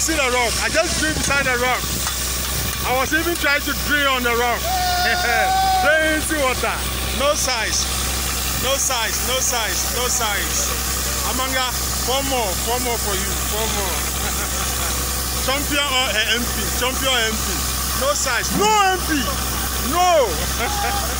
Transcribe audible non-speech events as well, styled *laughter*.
See the rock. I just drew beside the rock. I was even trying to drill on the rock. *laughs* Plenty water. No size. No size. No size. No size. Amanga, four more. Four more for you. Four more. *laughs* Champion or MP. Champion or MP. No size. No MP. No. *laughs*